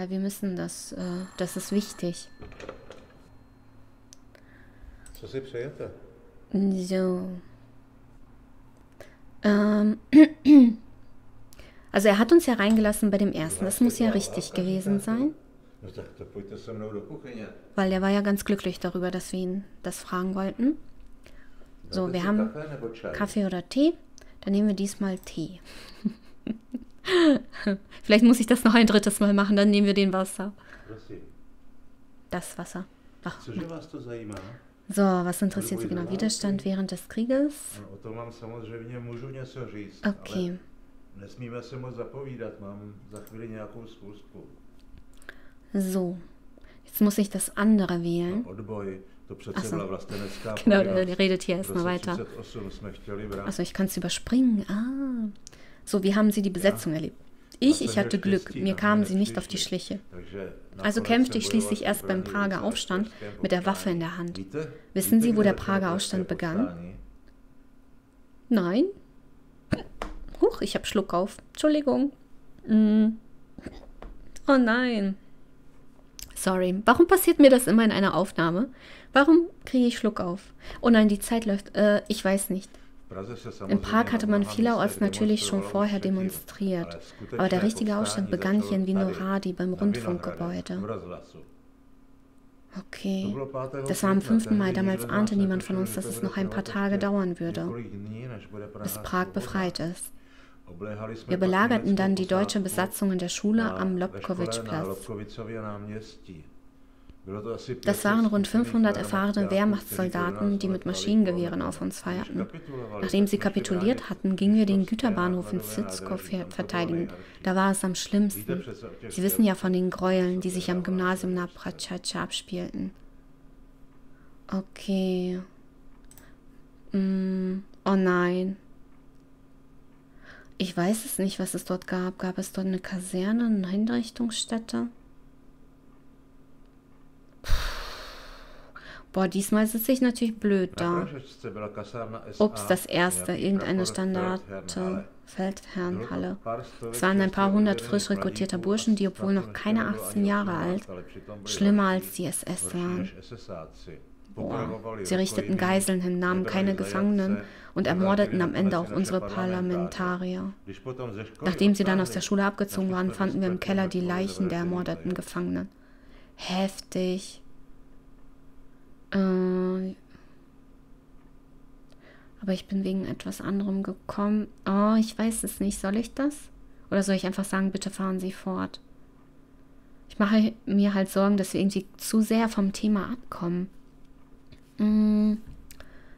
Weil wir müssen das, äh, das ist wichtig. So. Ähm. Also er hat uns ja reingelassen bei dem ersten. Das muss ja richtig gewesen sein. Weil er war ja ganz glücklich darüber, dass wir ihn das fragen wollten. So, wir haben čaj? Kaffee oder Tee. Dann nehmen wir diesmal Tee. Vielleicht muss ich das noch ein drittes Mal machen, dann nehmen wir den Wasser. Das Wasser. Ach, zajímá? so, was interessiert Sie genau? Widerstand während des Krieges? Okay. So. Jetzt muss ich das andere wählen. No, odboj, to přece Ach so. byla vlastenecká Genau, der redet hier erstmal weiter. 38 jsme chtěli brát. Also ich kann es überspringen. Ah. So, wie haben Sie die Besetzung erlebt? Ich, ich hatte Glück. Mir kamen sie nicht auf die Schliche. Also kämpfte ich schließlich erst beim Prager Aufstand mit der. Waffe in der Hand. Wissen Sie, wo der Prager Aufstand begann? Nein. Huch, ich habe Schluck auf. Entschuldigung. Mm. Oh nein. Sorry. Warum passiert mir das immer in einer Aufnahme? Warum kriege ich Schluck auf? Oh nein, die Zeit läuft. Äh, ich weiß nicht. Samozřejmě Prag hatte man vielerorts natürlich schon vorher demonstriert. Aber der richtige Aufstand begann hier in Vinoradi beim Rundfunkgebäude. Okay. bylo 5. Das war am května, 5. Mai. Damals ahnte niemand von uns, dass es noch ein paar Tage dauern würde, bis Prag befreit ist. Wir belagerten dann die deutsche Besatzung in der Schule am ve Das 500 waren rund zkušených 500 Wehrmachtáků, erfahrene Wehrmachtssoldaten, die mit Maschinengewehren auf uns feierten. Nachdem sie kapituliert hatten, gingen wir den Güterbahnhof in bylo verteidigen. Da war es am schlimmsten. Sie wissen ja von den Gräueln, die sich am Gymnasium za na střet. Prachacha abspielten. Okay. Mm, oh nein. Ich weiß es nicht, was es dort gab. Gab es dort eine Kaserne, eine Hinrichtungsstätte? Boah, diesmal sitze ich natürlich blöd da. Ups, das erste, irgendeine pár stovek Es waren ein paar hundert frisch rekrutierter Burschen, die, obwohl noch keine nebylo 18 ani Jahre 18, alt, schlimmer als die SS waren. Boah. Sie richteten Geiseln hin, nahmen keine Gefangenen und ermordeten am Ende auch unsere. Parlamentarier. Nachdem sie dann aus der Schule abgezogen waren, fanden wir im Keller die Leichen der ermordeten. Gefangenen. Heftig. Äh, aber ich bin wegen etwas anderem gekommen. Oh, ich weiß es nicht. Soll ich das? Oder soll ich einfach sagen, bitte fahren Sie fort? Ich mache mir halt Sorgen, dass wir irgendwie zu sehr vom Thema abkommen. Mm,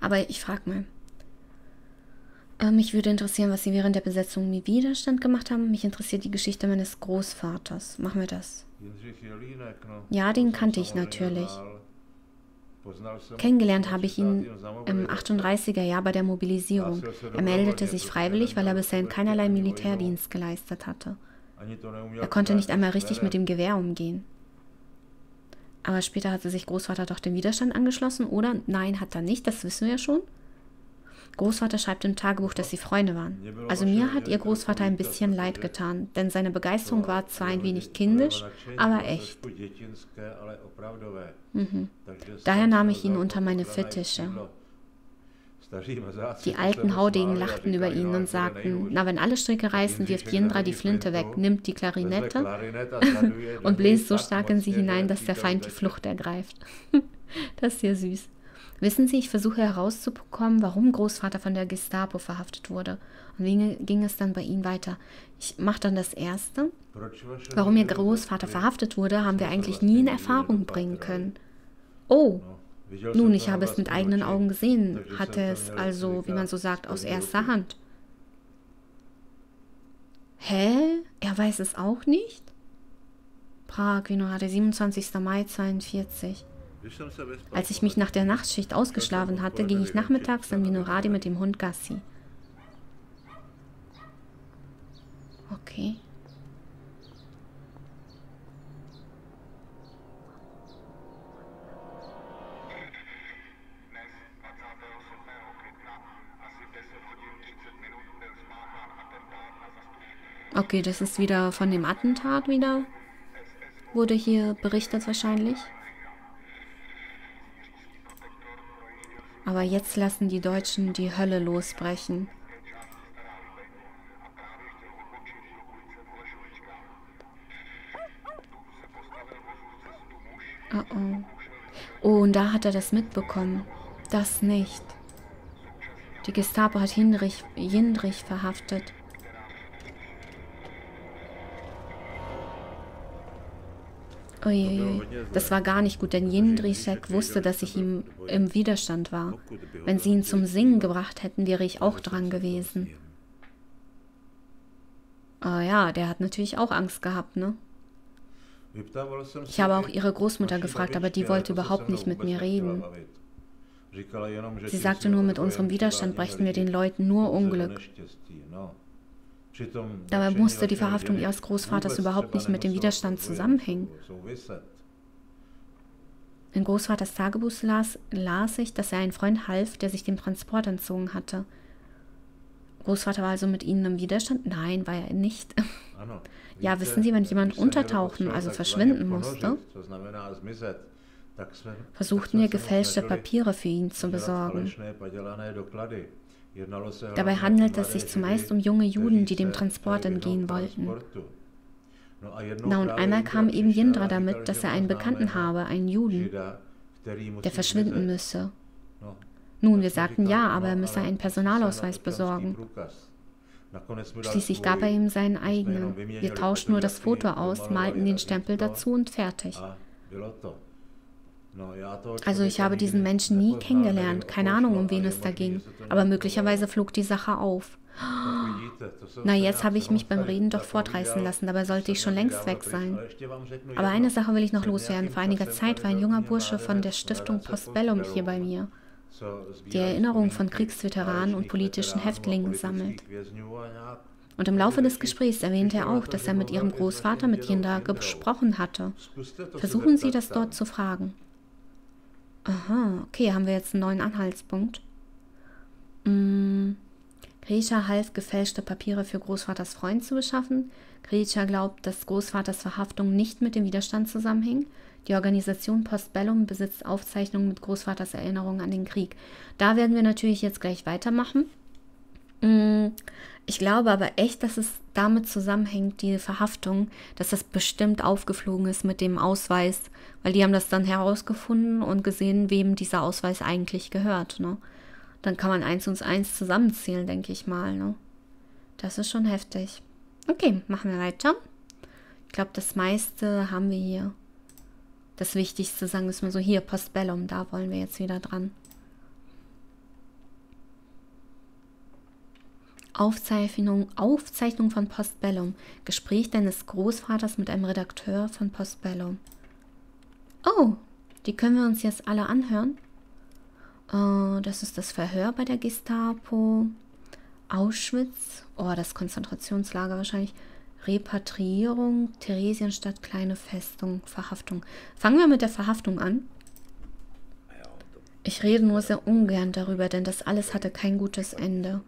aber ich frage mal. Äh, mich würde interessieren, was Sie während der Besetzung mit Widerstand gemacht haben. Mich interessiert die Geschichte meines Großvaters. Machen wir das. Ja, den kannte ich natürlich. Kennengelernt habe ich ihn 38. za im mobilizaci. 38er Jahr bei der Mobilisierung. Er meldete sich freiwillig, weil er bisher in keinerlei Militärdienst geleistet hatte. Er konnte nicht einmal richtig mit dem Gewehr umgehen. Aber später hatte sich Großvater doch dem Widerstand angeschlossen, oder? Nein, hat er nicht, das wissen wir ja schon. Großvater schreibt im Tagebuch, dass sie Freunde waren. Also mir hat ihr Großvater ein bisschen leid getan, denn seine Begeisterung war zwar ein wenig kindisch, aber echt. Mhm. Daher nahm ich ihn unter meine Fittiche. Die alten Haudegen lachten über ihn und sagten, na, wenn alle Stricke reißen, wirft Jindra die Flinte weg, nimmt die Klarinette und bläst so stark in sie hinein, dass der Feind die. Flucht ergreift. das ist ja süß. Wissen Sie, ich versuche herauszubekommen, warum Großvater von der Gestapo verhaftet wurde. Und wie ging es dann bei Ihnen weiter? Ich mache dann das Erste. Warum Ihr Großvater verhaftet wurde, haben wir eigentlich nie in Erfahrung bringen können. Oh, nun, ich habe es mit eigenen Augen gesehen, hatte es also, wie man so sagt, aus erster. Hand. Hä? Er weiß es auch nicht? Prag, Vinorade, 27. Mai 42. Als ich mich nach der Nachtschicht ausgeschlafen hatte, ging ich nachmittags in Vinoradi mit dem Hund Gassi. Okay. Dnes, 27. května, asi 10 hodin 30 minut byl spáchán atentát na zastupitelství Okay, das ist wieder von dem Attentat wieder. Wurde hier berichtet wahrscheinlich. Aber jetzt lassen die Deutschen die Hölle losbrechen. Oh oh. Oh, und da hat er das mitbekommen. Das nicht. Die Gestapo hat Hindrich, Jindrich verhaftet. Uiuiui, das war gar nicht gut, denn Jindrichek wusste, dass ich ihm im Widerstand war. Wenn sie ihn zum Singen gebracht hätten, wäre ich auch dran gewesen. Ah ja, der hat natürlich auch Angst gehabt, ne? Ich habe auch ihre Großmutter gefragt, aber die wollte überhaupt nicht mit mir reden. Sie sagte nur, mit unserem Widerstand brächten wir den Leuten nur Unglück. Dabei musste die Verhaftung ihres Großvaters überhaupt nicht mit dem Widerstand zusammenhängen. In Großvaters Tagebuch las, las ich, dass er einen Freund half, der sich dem Transport entzogen hatte. Großvater war also mit ihnen im Widerstand? Nein, war er nicht. ja, wissen Sie, wenn jemand untertauchen, also verschwinden musste, versuchten wir gefälschte Papiere für ihn zu besorgen. Dabei handelt es sich zumeist um junge Juden, die dem Transport entgehen wollten. Na und einmal kam eben Jindra damit, dass er einen Bekannten habe, einen Juden, der verschwinden müsse. Nun, wir sagten ja, aber er müsse einen Personalausweis besorgen. Schließlich gab er ihm seinen eigenen. Wir tauschten nur das Foto aus, malten den Stempel dazu und fertig. Also ich habe diesen Menschen nie kennengelernt, keine Ahnung, um wen es da ging, aber möglicherweise flog die Sache auf. Na, jetzt habe ich mich beim Reden doch fortreißen lassen, dabei sollte ich schon längst weg sein. Aber eine Sache will ich noch loswerden. Vor einiger Zeit war ein junger Bursche von der Stiftung Postbellum hier bei mir, die Erinnerungen von Kriegsveteranen und politischen Häftlingen sammelt. Und im Laufe des Gesprächs erwähnte er auch, dass er mit ihrem Großvater, mit Jinda, gesprochen hatte. Versuchen Sie das dort zu fragen. Aha, okay, haben wir jetzt einen neuen Anhaltspunkt. Hm. Grisha half, gefälschte Papiere für Großvaters Freund zu beschaffen. Grisha glaubt, dass Großvaters Verhaftung nicht mit dem Widerstand zusammenhing. Die Organisation Postbellum besitzt Aufzeichnungen mit Großvaters Erinnerungen an den Krieg. Da werden wir natürlich jetzt gleich weitermachen. Hm. Ich glaube aber echt, dass es damit zusammenhängt, die Verhaftung, dass das bestimmt aufgeflogen ist mit dem Ausweis, weil die haben das dann herausgefunden und gesehen, wem dieser Ausweis eigentlich gehört. Ne? Dann kann man eins und eins zusammenzählen, denke ich mal. Ne? Das ist schon heftig. Okay, machen wir weiter. Ich glaube, das meiste haben wir hier. Das Wichtigste, sagen wir mal so, hier, Postbellum, da wollen wir jetzt wieder dran. Aufzeichnung, Aufzeichnung von Postbellum. Gespräch deines Großvaters mit einem Redakteur von Postbellum. Oh, die können wir uns jetzt alle anhören. Uh, das ist das Verhör bei der Gestapo. Auschwitz. Oh, das Konzentrationslager wahrscheinlich. Repatriierung, Theresienstadt, kleine Festung, Verhaftung. Fangen wir mit der Verhaftung an. Ich rede nur sehr ungern darüber, denn das alles hatte kein gutes Ende.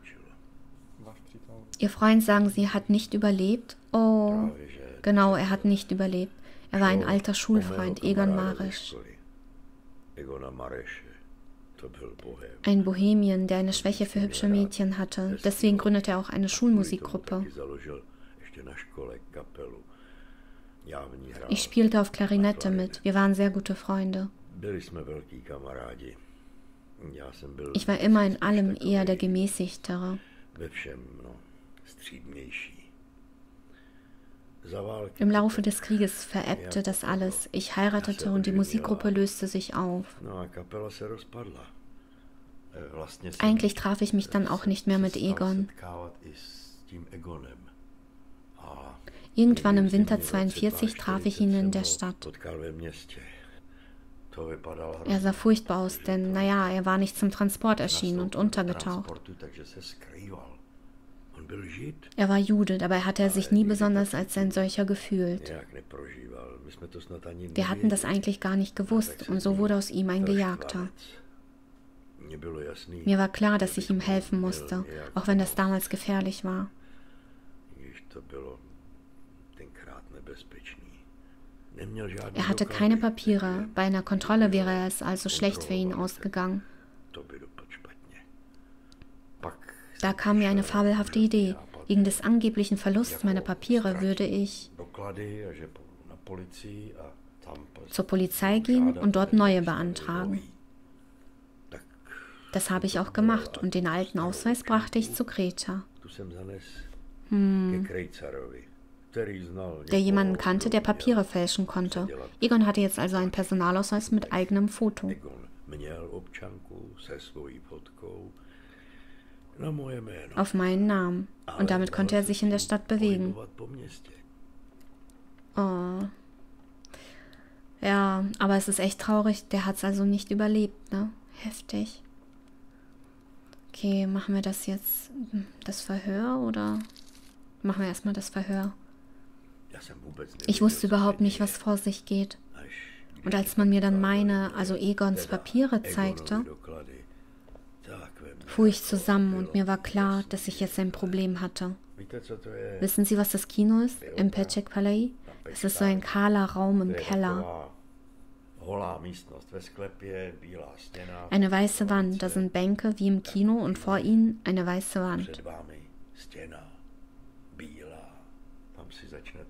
Ihr Freund sagen, sie hat nicht überlebt. Oh, genau, er hat nicht überlebt. Er war ein alter Schulfreund, Egon Marisch. Ein Bohemien, der eine Schwäche für hübsche Mädchen hatte. Deswegen gründete er auch eine Schulmusikgruppe. Ich spielte auf Klarinette mit. Wir waren sehr gute Freunde. Ich war immer in allem eher der gemäßigtere. Im Laufe des Krieges verebbte das alles. Ich heiratete und die Musikgruppe löste sich auf. Eigentlich traf ich mich dann auch nicht mehr mit Egon. Irgendwann im Winter 42 traf ich ihn in der Stadt. Er sah furchtbar aus, denn, naja, er war nicht zum Transport erschienen und untergetaucht. Er war Jude, dabei hatte er sich nie besonders als ein solcher gefühlt. Wir hatten das eigentlich gar nicht gewusst und so wurde aus ihm ein Gejagter. Mir war klar, dass ich ihm helfen musste, auch wenn das damals gefährlich war. žádný Er hatte keine Papiere. Bei einer Kontrolle wäre es also schlecht für ihn ausgegangen. Da kam mir eine fabelhafte Idee. Wegen des angeblichen Verlusts meiner Papiere würde ich zur Polizei gehen und dort neue beantragen. Das habe ich auch gemacht und den alten Ausweis brachte ich zu Greta, Hm. der jemanden kannte, der Papiere fälschen konnte. Egon hatte jetzt also einen Personalausweis mit eigenem Foto. Auf meinen Namen. Und damit konnte er sich in der Stadt bewegen. Oh. Ja, aber es ist echt traurig. Der hat es also nicht überlebt, ne? Heftig. Okay, machen wir das jetzt, hm, das Verhör oder machen wir erstmal das Verhör? Ich wusste überhaupt nicht, was vor sich geht. Und als man mir dann meine, also Egons Papiere zeigte, fuhr ich zusammen und mir war klar, dass ich jetzt ein Problem hatte. Wissen Sie, was das Kino ist? Im Pecek Palais? Es ist so ein kahler Raum im Keller. Eine weiße Wand, da sind Bänke wie im Kino und vor ihnen eine weiße Wand.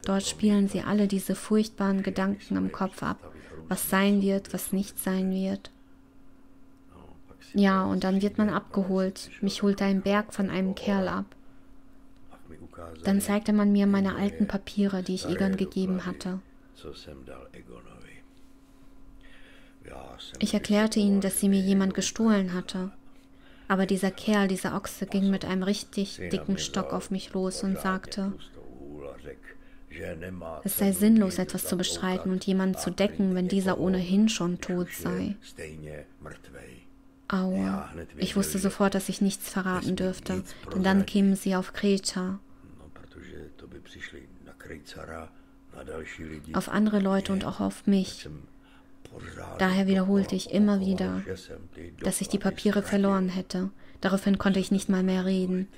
Dort spielen sie alle diese furchtbaren Gedanken im Kopf ab, was sein wird, was nicht sein wird. Ja, und dann wird man abgeholt. Mich holte ein Berg von einem Kerl ab. Dann zeigte man mir meine alten Papiere, die ich Egon gegeben hatte. Ich erklärte ihnen, dass sie mir jemand gestohlen hatte. Aber dieser Kerl, dieser Ochse, ging mit einem richtig dicken Stock auf mich los und sagte, es sei sinnlos, etwas zu bestreiten und jemanden zu decken, wenn dieser ohnehin schon tot sei. Aua. Ich wusste sofort, dass ich nichts verraten dürfte, denn dann kämen sie auf Kreta, auf andere Leute und auch auf mich. Daher wiederholte ich immer wieder, dass ich die Papiere verloren hätte. Daraufhin konnte ich nicht mal mehr reden.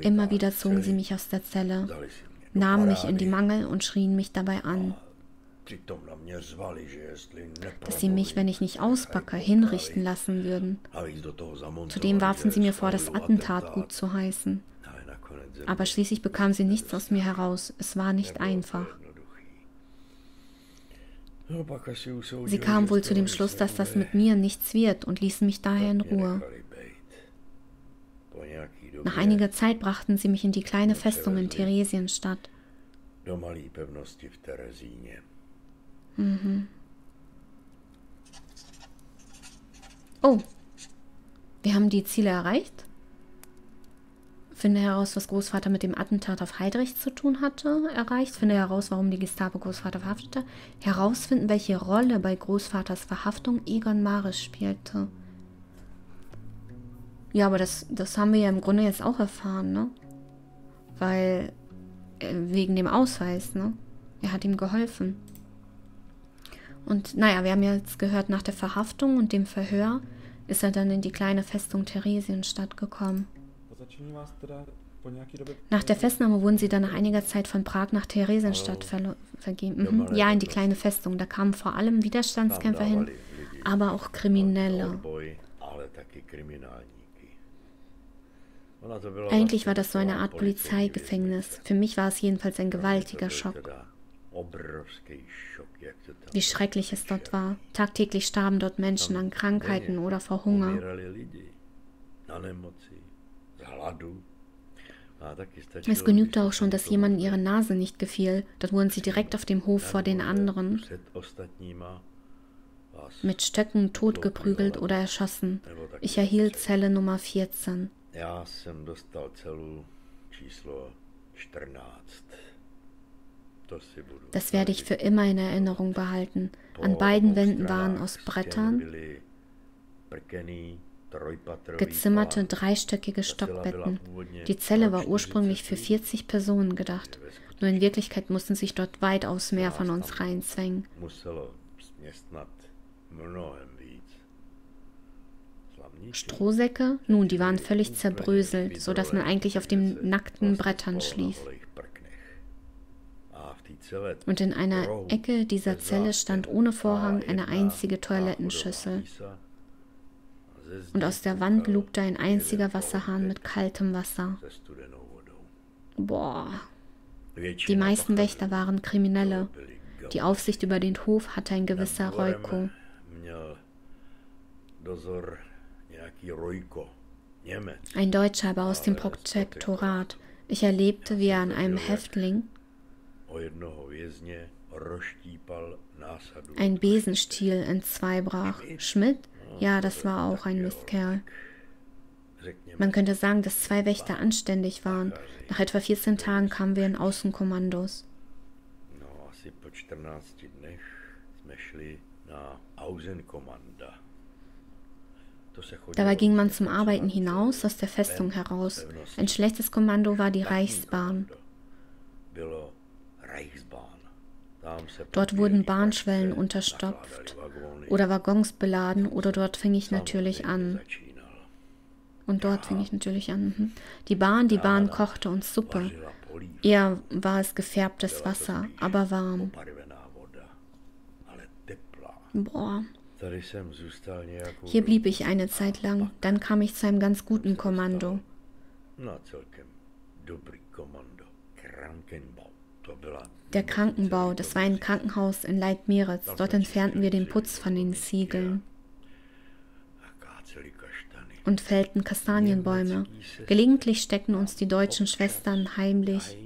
Immer wieder zogen sie mich aus der Zelle, nahmen mich in die Mangel und schrien mich dabei an, dass sie mich, wenn ich nicht auspacke, hinrichten lassen würden. Zudem warfen sie mir vor, das Attentat gut zu heißen. Aber schließlich bekam sie nichts aus mir heraus. Es war nicht einfach. Sie kamen wohl zu dem Schluss, dass das mit mir nichts wird und ließen mich daher in Ruhe. Nach einiger Zeit brachten sie mich in die kleine Festung in Theresienstadt. Terezíně. Oh, wir haben die Ziele erreicht. Finde heraus, was Großvater mit dem Attentat auf Heidrich zu tun hatte. Erreicht. Finde heraus, warum die Gestapo Großvater verhaftete. Herausfinden, welche Rolle bei Großvaters Verhaftung Egon Maris spielte. Ja, aber das, das haben wir ja im Grunde jetzt auch erfahren, ne? Weil, äh, wegen dem Ausweis, ne? Er hat ihm geholfen. Und naja, wir haben ja jetzt gehört, nach der Verhaftung und dem Verhör ist er dann in die kleine Festung Theresienstadt gekommen. Nach der Festnahme wurden sie dann nach einiger Zeit von Prag nach Theresienstadt verlo- vergeben. Mhm. Ja, in die kleine Festung. Da kamen vor allem Widerstandskämpfer hin, aber auch Kriminelle. Eigentlich war das so eine Art Polizeigefängnis. Für mich war es jedenfalls ein gewaltiger Schock. Wie schrecklich es dort war. Tagtäglich starben dort Menschen an Krankheiten oder vor Hunger. Es genügte auch schon, dass jemandem ihre Nase nicht gefiel. Dort wurden sie direkt auf dem Hof vor den anderen mit Stöcken totgeprügelt oder erschossen. Ich erhielt Zelle Nummer 14. Já jsem dostal celu číslo 14. Das werde ich für immer in Erinnerung behalten. An beiden Wänden waren aus Brettern gezimmerte dreistöckige Stockbetten. Die Zelle war ursprünglich für 40 Personen gedacht. Nur in Wirklichkeit mussten sich dort weitaus mehr von uns reinzwängen. Strohsäcke? Nun, die waren völlig zerbröselt, so dass man eigentlich auf den nackten Brettern schlief. Und in einer Ecke dieser Zelle stand ohne Vorhang stála eine einzige náchodová Toilettenschüssel. mísa a ze zdi Und aus der Wand lugte ein einziger Wasserhahn mit kaltem Wasser. Boah. Die meisten Wächter waren Kriminelle. byli Die. Aufsicht über den Hof hatte ein gewisser Rojko. Ein Deutscher, aber aus dem Protektorat. Ich erlebte, wie er an einem Häftling ein Besenstiel in zwei brach. Schmidt? Ja, das war auch ein Mistkerl. Man könnte sagen, dass zwei Wächter anständig waren. Nach etwa 14 Tagen kamen wir in Außenkommandos. no asi po 14 dnech jsme šli na Außenkommanda. To se chodilo Dabei ging man zum Arbeiten hinaus aus der Festung heraus. Ein schlechtes Kommando war die Reichsbahn. Dort wurden Bahnschwellen unterstopft oder Waggons beladen oder dort fing ich natürlich an. Und dort fing ich natürlich an. mhm. Die Bahn, die Bahn kochte uns Suppe. Eher war es gefärbtes Wasser, aber warm. Boah. Hier blieb ich eine Zeit lang. Dann kam ich zu einem ganz guten Kommando. Krankenbau. Der Krankenbau, das war ein Krankenhaus in Leitmeritz. Dort entfernten wir den Putz von den Ziegeln und fällten Kastanienbäume. Gelegentlich steckten uns die deutschen Schwestern heimlich.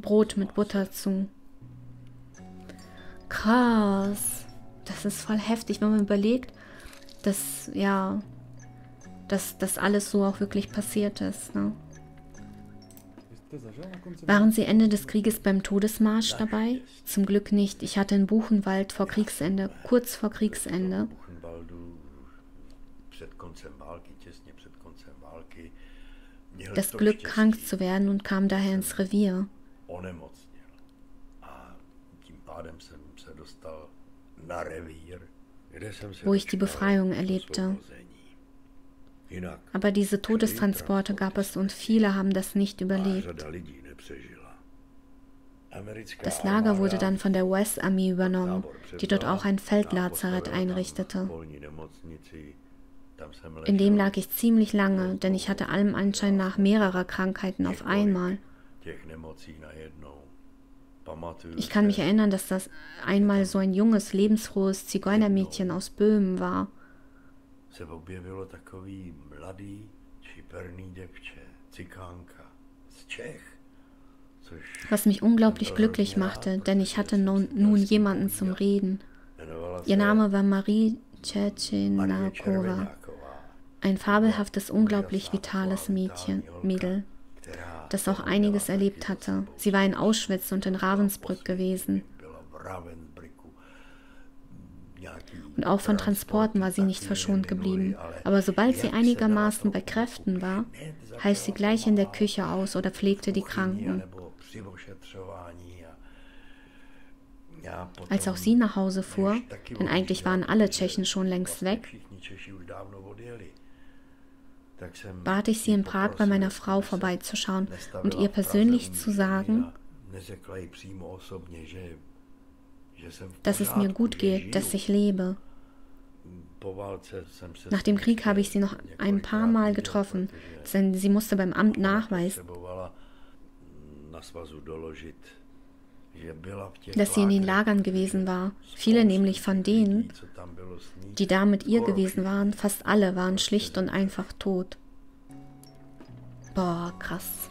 Brot mit Butter zu. Krass. Das ist voll heftig, wenn man überlegt, dass, ja, dass das alles so auch wirklich passiert ist. Ne? Waren Sie Ende des Krieges beim Todesmarsch dabei? Zum Glück nicht. Ich hatte in Buchenwald vor Kriegsende, kurz vor Kriegsende, das Glück, krank zu werden und kam daher ins Revier. Wo ich die Befreiung erlebte. Aber diese Todestransporte gab es und viele haben das nicht überlebt. Das Lager wurde dann von der US-Armee übernommen, die dort auch ein Feldlazarett einrichtete. In dem lag ich ziemlich lange, denn ich hatte allem Anschein nach mehrerer Krankheiten auf einmal. Ich kann mich erinnern, dass das einmal so ein junges, lebensfrohes Zigeunermädchen aus Böhmen war. Se objevilo takový mladý, šiperný děvče, cikánka z Čech. Was mich unglaublich glücklich machte, denn ich hatte nun, nun jemanden zum Reden. Ihr Name war Marie Tschetschenakova, ein fabelhaftes, unglaublich vitales Mädchen, Mädel, das auch einiges erlebt hatte. Sie war in Auschwitz und in Ravensbrück gewesen. Und auch von Transporten war sie nicht verschont geblieben. Aber sobald sie einigermaßen bei Kräften war, half sie gleich in der Küche aus oder pflegte die Kranken. Als auch sie nach Hause fuhr, denn eigentlich waren alle Tschechen schon längst weg, bat ich sie in Prag bei meiner Frau vorbeizuschauen und ihr persönlich zu sagen, dass es mir gut geht, dass ich lebe. Po válce jsem se Nach dem Krieg habe ich sie noch ein paar Mal getroffen, denn sie musste beim Amt nachweisen, dass sie in den Lagern. Gewesen war. Viele nämlich von denen, die da mit ihr gewesen waren, fast alle waren schlicht und einfach tot. Boah, krass.